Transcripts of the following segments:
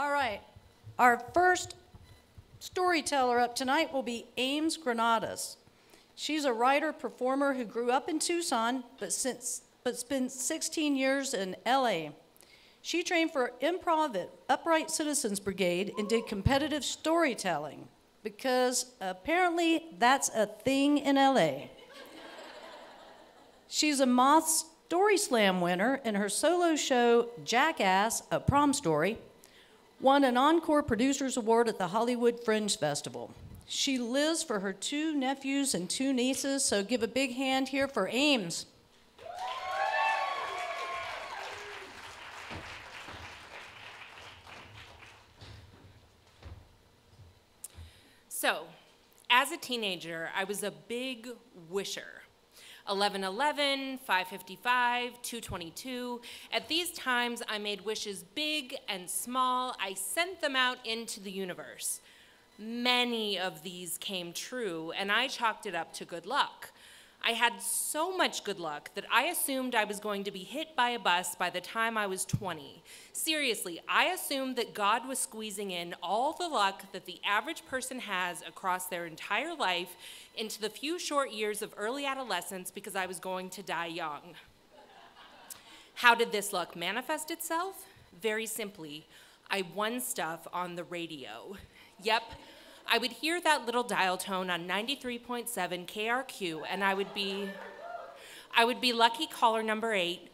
All right. Our first storyteller up tonight will be Ames Granados. She's a writer performer who grew up in Tucson but since but spent 16 years in LA. She trained for improv at Upright Citizens Brigade and did competitive storytelling because apparently that's a thing in LA. She's a Moth Story Slam winner in her solo show Jackass, a prom story, won an Encore Producers Award at the Hollywood Fringe Festival. She lives for her two nephews and two nieces, so give a big hand here for Ames. So, as a teenager, I was a big wisher. 1111, 555, 222. At these times, I made wishes big and small. I sent them out into the universe. Many of these came true, and I chalked it up to good luck. I had so much good luck that I assumed I was going to be hit by a bus by the time I was 20. Seriously, I assumed that God was squeezing in all the luck that the average person has across their entire life into the few short years of early adolescence because I was going to die young. How did this luck manifest itself? Very simply, I won stuff on the radio. Yep, I would hear that little dial tone on 93.7 KRQ and I would be I would be lucky caller number 8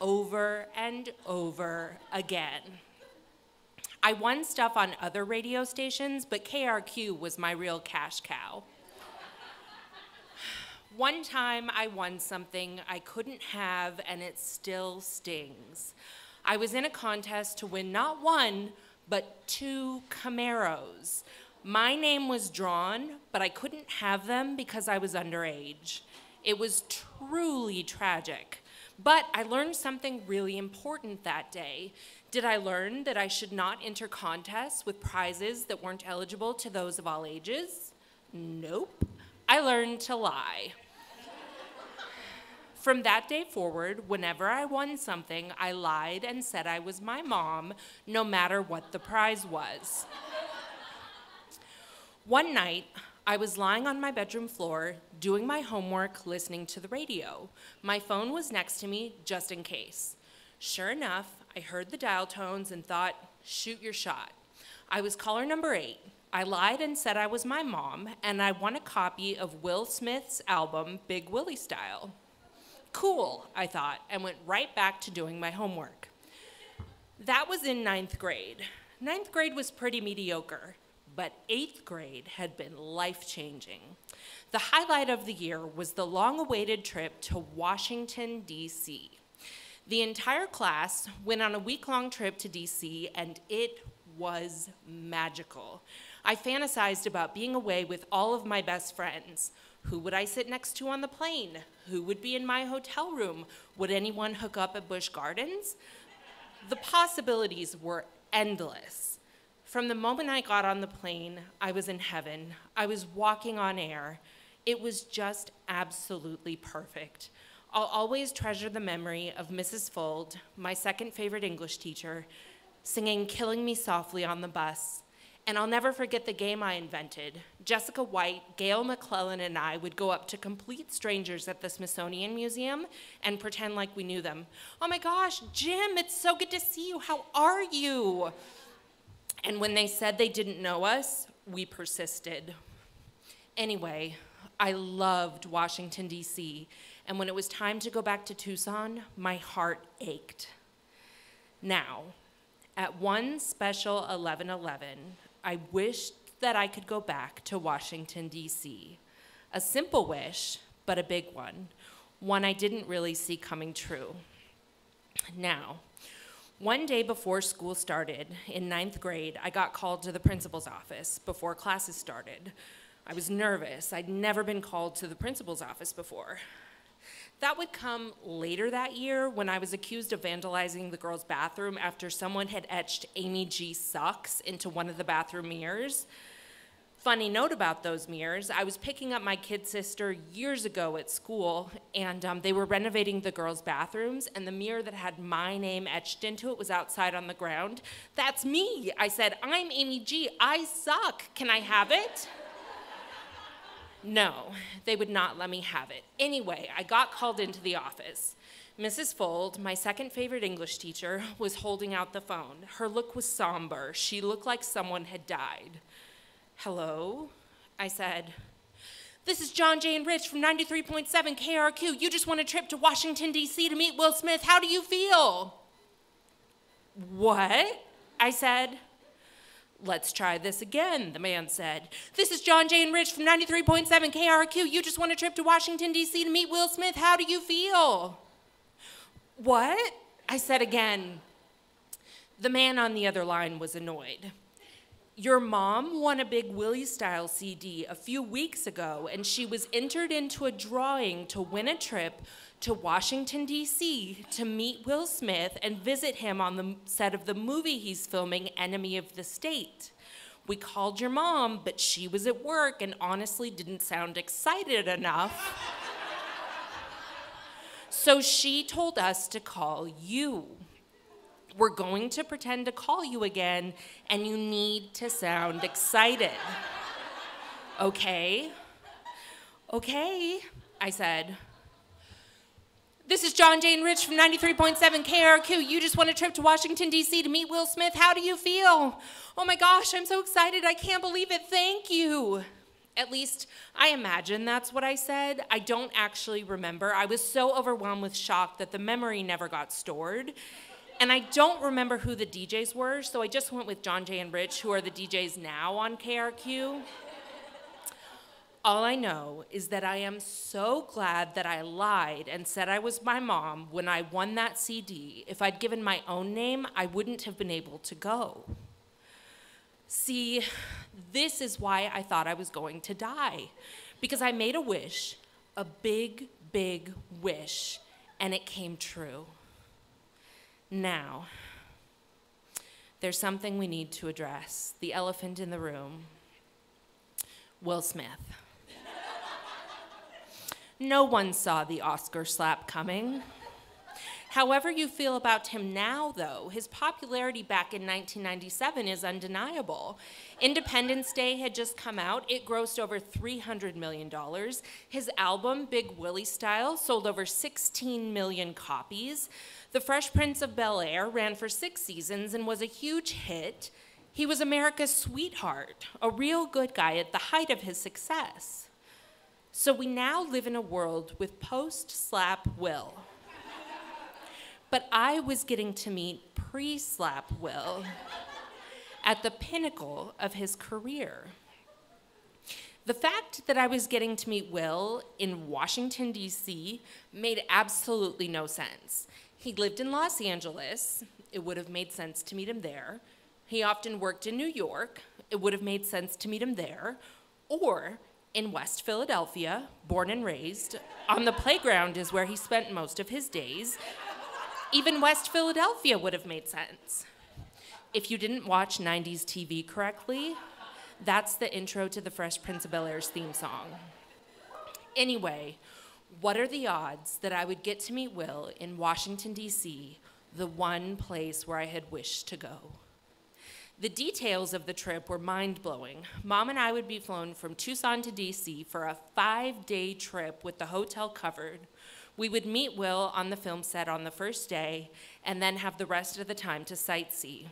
over and over again. I won stuff on other radio stations, but KRQ was my real cash cow. One time I won something I couldn't have, and it still stings. I was in a contest to win not one, but two Camaros. My name was drawn, but I couldn't have them because I was underage. It was truly tragic. But I learned something really important that day. Did I learn that I should not enter contests with prizes that weren't eligible to those of all ages? Nope. I learned to lie. From that day forward, whenever I won something, I lied and said I was my mom, no matter what the prize was. One night, I was lying on my bedroom floor, doing my homework, listening to the radio. My phone was next to me, just in case. Sure enough, I heard the dial tones and thought, shoot your shot. I was caller number eight. I lied and said I was my mom, and I won a copy of Will Smith's album, Big Willie Style. Cool, I thought, and went right back to doing my homework. That was in ninth grade. Ninth grade was pretty mediocre but eighth grade had been life changing. The highlight of the year was the long awaited trip to Washington, D.C. The entire class went on a week long trip to D.C., and it was magical. I fantasized about being away with all of my best friends. Who would I sit next to on the plane? Who would be in my hotel room? Would anyone hook up at Busch Gardens? The possibilities were endless. From the moment I got on the plane, I was in heaven. I was walking on air. It was just absolutely perfect. I'll always treasure the memory of Mrs. Fold, my second favorite English teacher, singing Killing Me Softly on the bus. And I'll never forget the game I invented. Jessica White, Gail McClellan, and I would go up to complete strangers at the Smithsonian Museum and pretend like we knew them. Oh my gosh, Jim, it's so good to see you. How are you? And when they said they didn't know us, we persisted. Anyway, I loved Washington, D.C., and when it was time to go back to Tucson, my heart ached. Now, at one special 1111, I wished that I could go back to Washington, D.C. A simple wish, but a big one, one I didn't really see coming true. Now, one day before school started, in ninth grade, I got called to the principal's office before classes started. I was nervous. I'd never been called to the principal's office before. That would come later that year when I was accused of vandalizing the girls' bathroom after someone had etched Amy G sucks into one of the bathroom mirrors. Funny note about those mirrors I was picking up my kid sister years ago at school, and um, they were renovating the girls' bathrooms, and the mirror that had my name etched into it was outside on the ground. That's me. I said, I'm Amy G. I suck. Can I have it? No, they would not let me have it. Anyway, I got called into the office. Mrs. Fold, my second favorite English teacher, was holding out the phone. Her look was somber. She looked like someone had died. Hello? I said, This is John Jay and Rich from 93.7 KRQ. You just won a trip to Washington, D.C. to meet Will Smith. How do you feel? What? I said. Let's try this again, the man said. This is John Jay and Rich from 93.7 KRQ. You just won a trip to Washington, D.C. to meet Will Smith. How do you feel? What? I said again. The man on the other line was annoyed. Your mom won a big Willie style CD a few weeks ago, and she was entered into a drawing to win a trip to Washington, D.C. to meet Will Smith and visit him on the set of the movie he's filming, Enemy of the State. We called your mom, but she was at work and honestly didn't sound excited enough. so she told us to call you. We're going to pretend to call you again, and you need to sound excited. Okay? Okay, I said. This is John Jay and Rich from 93.7 KRQ. You just won a trip to Washington, D.C. to meet Will Smith. How do you feel? Oh my gosh, I'm so excited. I can't believe it. Thank you. At least I imagine that's what I said. I don't actually remember. I was so overwhelmed with shock that the memory never got stored. And I don't remember who the DJs were, so I just went with John Jay and Rich, who are the DJs now on KRQ. All I know is that I am so glad that I lied and said I was my mom when I won that CD. If I'd given my own name, I wouldn't have been able to go. See, this is why I thought I was going to die. Because I made a wish, a big, big wish, and it came true. Now, there's something we need to address the elephant in the room Will Smith. no one saw the Oscar slap coming. However, you feel about him now, though, his popularity back in 1997 is undeniable. Independence Day had just come out, it grossed over $300 million. His album, Big Willie Style, sold over 16 million copies. The Fresh Prince of Bel Air ran for six seasons and was a huge hit. He was America's sweetheart, a real good guy at the height of his success. So we now live in a world with post slap Will. But I was getting to meet pre slap Will at the pinnacle of his career. The fact that I was getting to meet Will in Washington, D.C. made absolutely no sense. He lived in Los Angeles. It would have made sense to meet him there. He often worked in New York. It would have made sense to meet him there. Or in West Philadelphia, born and raised. On the playground is where he spent most of his days. Even West Philadelphia would have made sense. If you didn't watch 90s TV correctly, that's the intro to the Fresh Prince of Bel Air's theme song. Anyway, what are the odds that I would get to meet Will in Washington, D.C., the one place where I had wished to go? The details of the trip were mind blowing. Mom and I would be flown from Tucson to DC for a five day trip with the hotel covered. We would meet Will on the film set on the first day and then have the rest of the time to sightsee.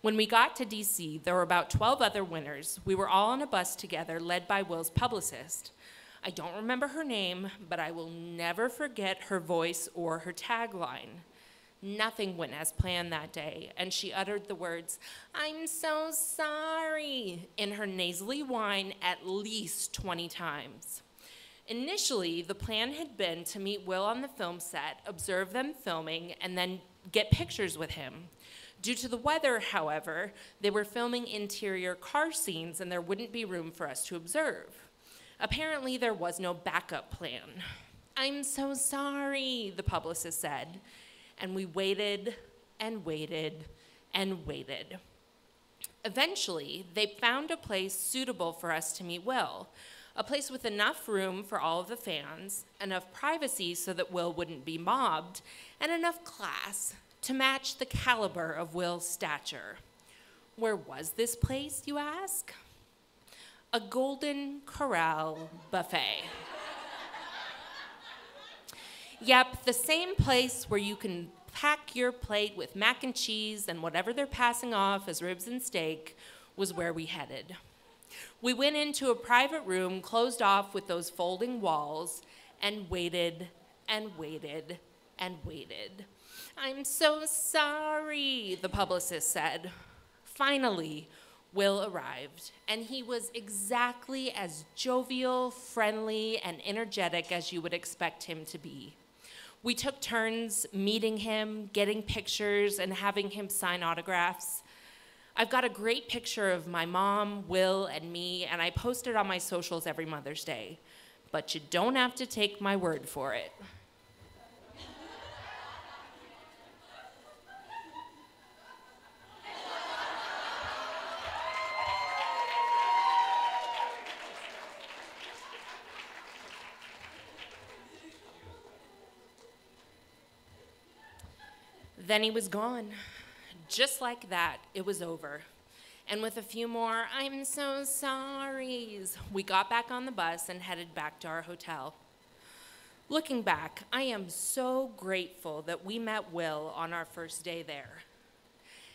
When we got to DC, there were about 12 other winners. We were all on a bus together, led by Will's publicist. I don't remember her name, but I will never forget her voice or her tagline. Nothing went as planned that day, and she uttered the words, I'm so sorry, in her nasally whine at least 20 times. Initially, the plan had been to meet Will on the film set, observe them filming, and then get pictures with him. Due to the weather, however, they were filming interior car scenes and there wouldn't be room for us to observe. Apparently, there was no backup plan. I'm so sorry, the publicist said. And we waited and waited and waited. Eventually, they found a place suitable for us to meet Will, a place with enough room for all of the fans, enough privacy so that Will wouldn't be mobbed, and enough class to match the caliber of Will's stature. Where was this place, you ask? A Golden Corral buffet. Yep, the same place where you can pack your plate with mac and cheese and whatever they're passing off as ribs and steak was where we headed. We went into a private room closed off with those folding walls and waited and waited and waited. I'm so sorry, the publicist said. Finally, Will arrived, and he was exactly as jovial, friendly, and energetic as you would expect him to be. We took turns meeting him, getting pictures, and having him sign autographs. I've got a great picture of my mom, Will, and me, and I post it on my socials every Mother's Day. But you don't have to take my word for it. Then he was gone. Just like that, it was over. And with a few more, I'm so sorry's, we got back on the bus and headed back to our hotel. Looking back, I am so grateful that we met Will on our first day there.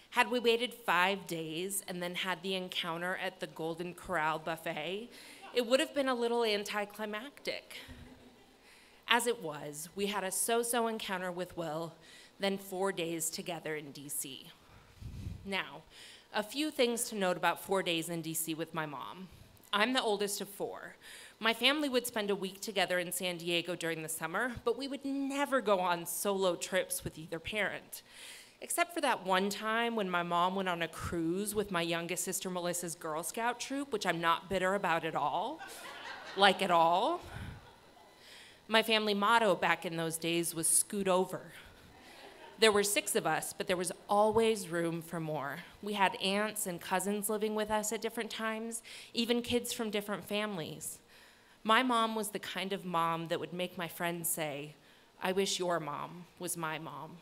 Had we waited five days and then had the encounter at the Golden Corral buffet, it would have been a little anticlimactic. As it was, we had a so so encounter with Will then four days together in DC. Now, a few things to note about four days in DC with my mom. I'm the oldest of four. My family would spend a week together in San Diego during the summer, but we would never go on solo trips with either parent. Except for that one time when my mom went on a cruise with my youngest sister Melissa's Girl Scout troop, which I'm not bitter about at all. like at all. My family motto back in those days was scoot over. There were six of us, but there was always room for more. We had aunts and cousins living with us at different times, even kids from different families. My mom was the kind of mom that would make my friends say, I wish your mom was my mom.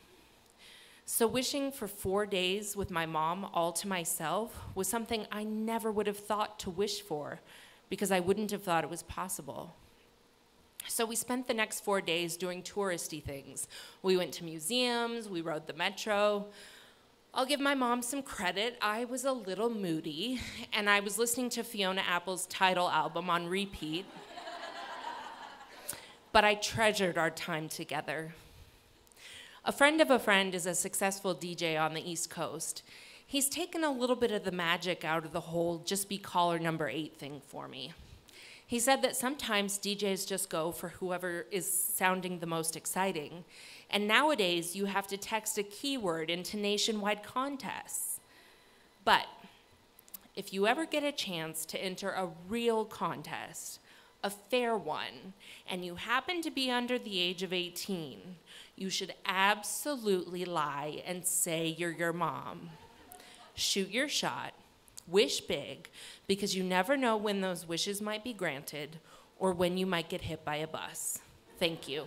So, wishing for four days with my mom all to myself was something I never would have thought to wish for because I wouldn't have thought it was possible. So we spent the next four days doing touristy things. We went to museums, we rode the metro. I'll give my mom some credit. I was a little moody, and I was listening to Fiona Apple's title album on repeat. but I treasured our time together. A friend of a friend is a successful DJ on the East Coast. He's taken a little bit of the magic out of the whole just be caller number eight thing for me. He said that sometimes DJs just go for whoever is sounding the most exciting. And nowadays, you have to text a keyword into nationwide contests. But if you ever get a chance to enter a real contest, a fair one, and you happen to be under the age of 18, you should absolutely lie and say you're your mom. Shoot your shot Wish big because you never know when those wishes might be granted or when you might get hit by a bus. Thank you.